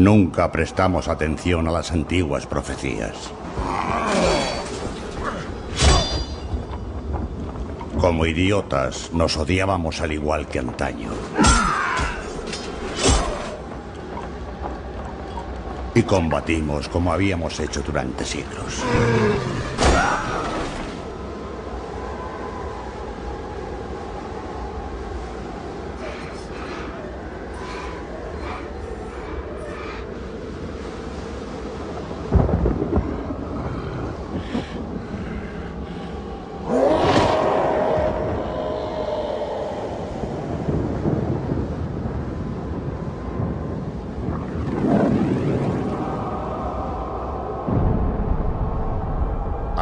Nunca prestamos atención a las antiguas profecías. Como idiotas, nos odiábamos al igual que antaño. Y combatimos como habíamos hecho durante siglos.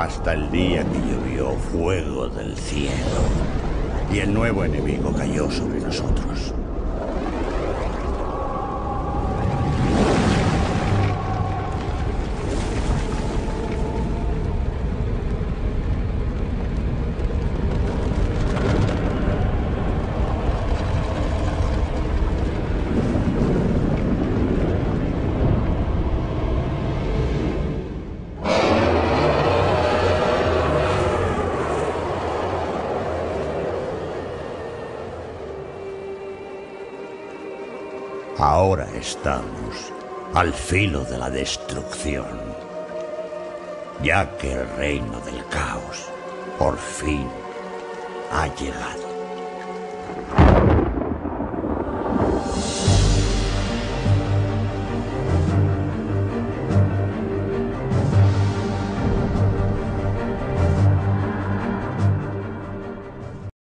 Hasta el día que llovió fuego del cielo y el nuevo enemigo cayó sobre nosotros. Ahora estamos al filo de la destrucción, ya que el reino del caos por fin ha llegado.